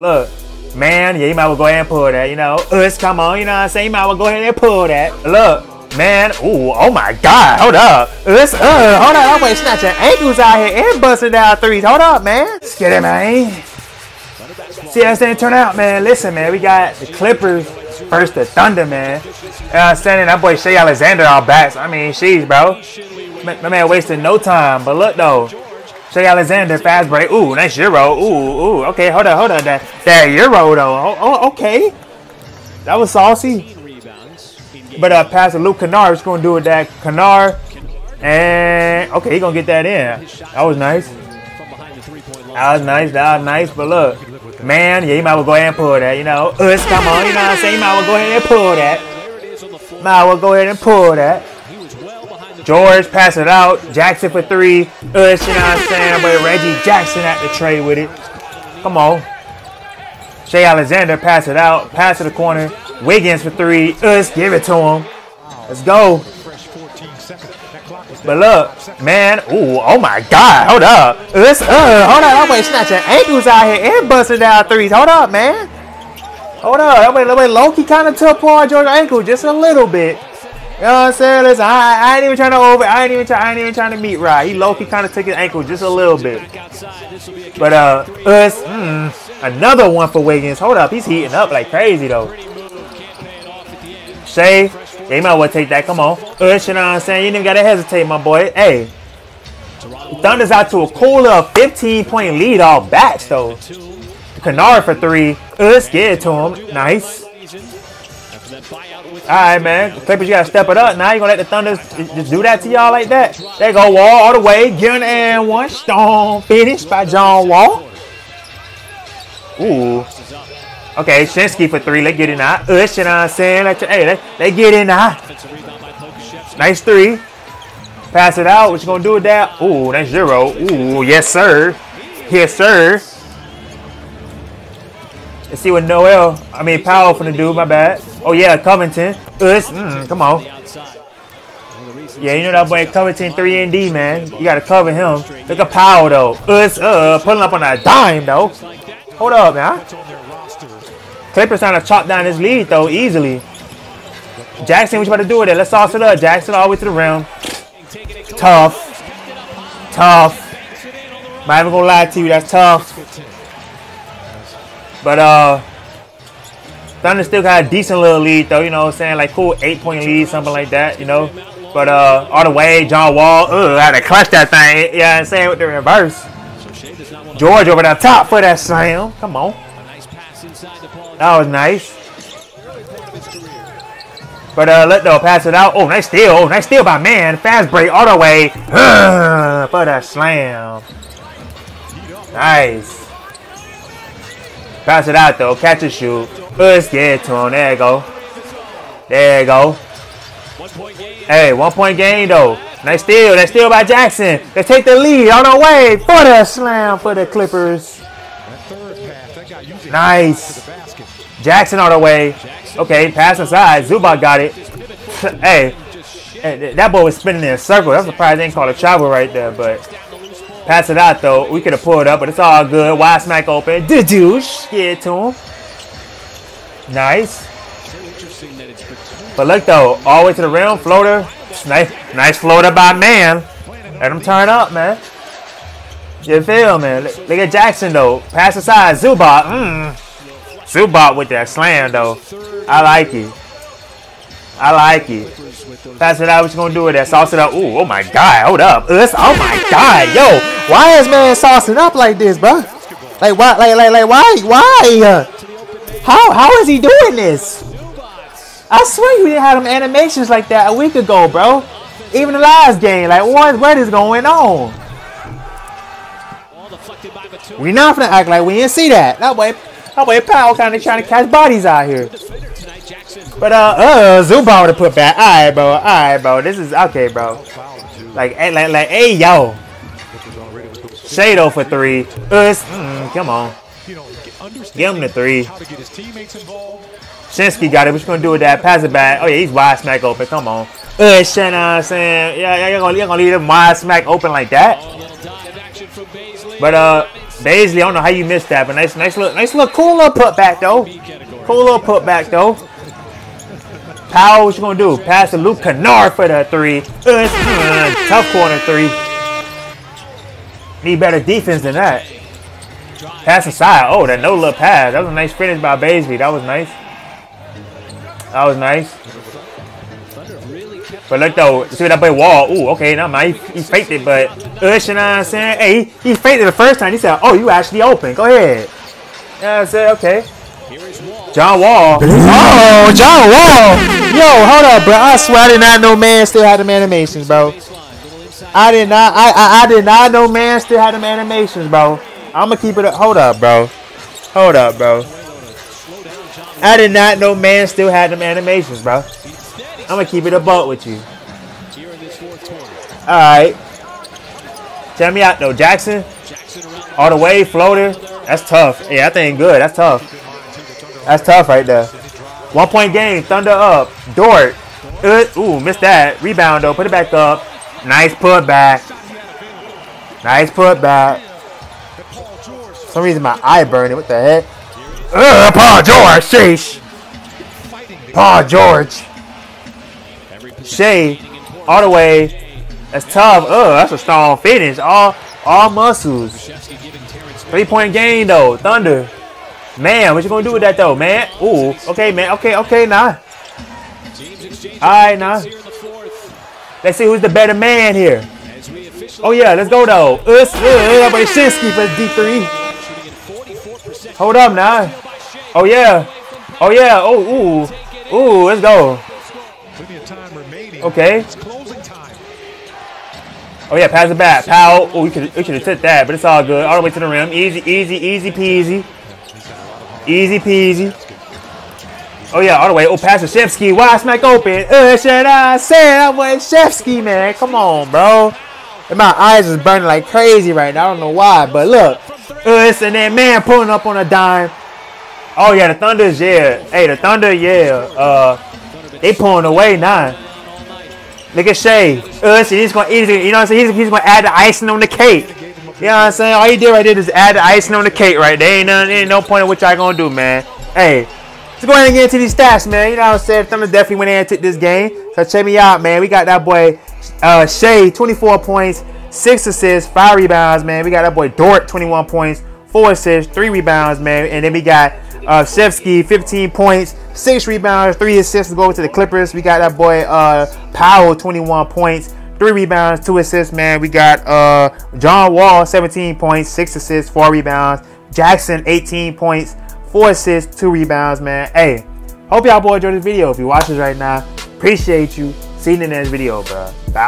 Look, man, yeah, you might well go ahead and pull that, you know. Us, come on, you know what I'm saying? You might well go ahead and pull that. Look, man, ooh, oh my God, hold up. Us, uh, hold up, I'm gonna wait, snatching ankles out here and busting down threes. Hold up, man. Let's get it, man. See how this thing turn out, man. Listen, man, we got the Clippers versus the Thunder, man. I'm saying? That boy Shai Alexander all backs. I mean, sheesh, bro. My, my man wasting no time. But look, though. Shai Alexander, fast break. Ooh, nice Euro. Ooh, ooh. Okay, hold on, hold on. That, that Euro, though. Oh, oh, okay. That was saucy. But uh, pass to Luke Kennard. What's going to do with that? Kennard. And, okay, he to get that in. That was nice. That was nice. That was nice. But look, man, yeah, you might well go ahead and pull that. You know, us, come on. You know what I'm saying? You might well go ahead and pull that. Might well go ahead and pull that. George pass it out. Jackson for three. Us, you know what I'm saying? But Reggie Jackson at the tray with it. Come on. Shai Alexander pass it out. Pass to the corner. Wiggins for three. Us, give it to him. Let's go. But look, man. Ooh, oh my God. Hold up. Us, uh, hold up. I'm wait, snatching ankles out here and busting down threes. Hold up, man. Hold up. That that way Loki kind of took Paul George ankle just a little bit. You know what I'm saying? Listen, I, I ain't even trying to over. I ain't even try. I ain't even trying to meet right. He low key kind of took his ankle just a little bit. But uh, us mm, another one for Wiggins. Hold up, he's heating up like crazy though. Shai, they might well take that. Come on, us. You know what I'm saying? You didn't gotta hesitate, my boy. Hey, Thunder's out to a cooler 15 point lead all bats though. Kennard for three. Let's get it to him. Nice. All right, man. Clippers, you got to step it up. Now you to let the Thunder just do that to y'all like that. They go Wall all the way. Gun and one. Stone finish by John Wall. Ooh. Okay, Shinsky for three. They get in now. Ush, you know what I'm saying? Hey, they, they get in now. Nice three. Pass it out. What you to do with that? Ooh, that's zero. Ooh, yes, sir. Yes, sir. Let's see what Noel, I mean Powell finna do, my bad. Oh yeah, Covington. Us, mm, come on. Yeah, you know that boy Covington 3 and D, man. You gotta cover him. Look at Powell though. Us, uh, pulling up on that dime though. Hold up, man. Clippers trying to chop down this lead though, easily. Jackson, what you about to do with it? Let's sauce it up. Jackson all the way to the rim. Tough. Tough. Not even gonna lie to you, that's tough. But uh Thunder still got a decent little lead though, you know what I'm saying? Like cool eight point lead, something like that, you know. But uh all the way, John Wall, ugh, had to clutch that thing, you know I'm saying, with the reverse. George over the top for that slam. Come on. That was nice. But uh let though pass it out. Oh, nice steal. Oh, nice steal by man. Fast break all the way. for that slam. Nice. Pass it out though. Catch and shoot. Let's get to him. There you go. There you go. Hey, one point game though. Nice steal. Nice steal by Jackson. They take the lead on the way for the slam for the Clippers. Nice. Jackson on the way. Okay, pass inside. Zubac got it. hey, that boy was spinning in a circle. That's surprised they didn't call a travel right there, but Pass it out though. We could have pulled up, but it's all good. Wide smack open. The douche. Get to him. Nice. But look though, all the way to the rim, floater. Nice, nice floater by man. Let him turn up, man. You feel, man? Look at Jackson though. Pass aside, Zubac. Mmm. Zubac with that slam though. I like it. I like it. Pass it out. What you gonna do with that? Sauce it up. Ooh, oh my god. Hold up. Us. Oh my god. Yo, why is man saucing up like this, bro? Like why? Like like like why? Why? How how is he doing this? I swear you didn't have them animations like that a week ago, bro. Even the last game. Like what? What is going on? We not gonna act like we didn't see that. That way, that way, Powell kind of trying to catch bodies out here. But uh, uh, Zubac to put back. All right, bro. All right, bro. This is okay, bro. Like, like, like, hey, yo. Shado for three. Us. Mm, come on. Give him the three. Shinsky got it. What you gonna do with that? Pass it back. Oh yeah, he's wide smack open. Come on. Us, you know what I'm saying? Yeah, you're gonna, you're gonna leave him wide smack open like that. But uh, Bazley, I don't know how you missed that, but nice, nice little, nice little cool little put back though. Cool little put back though. Powell, what you gonna do? Pass to Luke Kennard for the three. Uh, tough corner three. Need better defense than that. Pass aside. Oh, that no look pass. That was a nice finish by Bazley. That was nice. That was nice. But look though, see what that boy Wall. Ooh, okay, now man, he, he faked it, but uh, you know what I'm saying? Hey, he, he faked it the first time. He said, "Oh, you actually open. Go ahead." Yeah, I said, okay. John Wall. Oh, John Wall. Yo, hold up, bro. I swear I did not know man still had them animations, bro. I did not. I, I I did not know man still had them animations, bro. I'm gonna keep it up. Hold up, bro. Hold up, bro. I did not know man still had them animations, bro. I'm gonna keep it a butt with you. All right. Tell me out though, Jackson. All the way, floater. That's tough. Yeah, that thing good. That's tough. That's tough right there. One point game. Thunder up. Dort. Ooh, missed that. Rebound though. Put it back up. Nice put back. Nice put back. For some reason my eye burning. What the heck? Ugh, Paul George. Sheesh. Paul George. Shai, all the way. That's tough. Oh, that's a strong finish. All all muscles. Three point game though. Thunder. Man, what you gonna do with that though, man? Ooh, okay, man. Okay, okay, nah. Alright, nah. Let's see who's the better man here. Oh yeah, let's go though. Us, that boy Shinsky for D3. Hold up now. Oh yeah. Oh yeah. Oh ooh. Ooh, let's go. Okay. Oh yeah, pass it back. Powell. Oh, we could we should have took that, but it's all good. All the way to the rim. Easy, easy, easy peasy. Easy peasy. Oh yeah, all the way. Oh, pass to Shevsky. Wide smack open. Uh, should I say that was Shevsky, man? Come on, bro. And my eyes is burning like crazy right now. I don't know why, but look. Us and that man pulling up on a dime. Oh yeah, the Thunder's yeah. Hey, the Thunder, yeah. Uh, they pulling away now. Look at Shai. Us, he's gonna eat. You know what I'm saying? He's, he's gonna add the icing on the cake. You know what I'm saying? All you did right there is add the icing on the cake right there. Ain't, none, ain't no point in what y'all gonna do, man. Hey, let's go ahead and get into these stats, man. You know what I'm saying? Thunder definitely went in and took this game. So check me out, man. We got that boy uh, Shai, 24 points, 6 assists, 5 rebounds, man. We got that boy Dort, 21 points, 4 assists, 3 rebounds, man. And then we got uh, Shevsky, 15 points, 6 rebounds, 3 assists to go over to the Clippers. We got that boy uh, Powell, 21 points, 3 rebounds, 2 assists, man. We got uh, John Wall, 17 points, 6 assists, 4 rebounds. Jackson, 18 points, 4 assists, 2 rebounds, man. Hey, hope y'all boy enjoyed this video. If you watch this right now, appreciate you. See you in the next video, bro. Bye.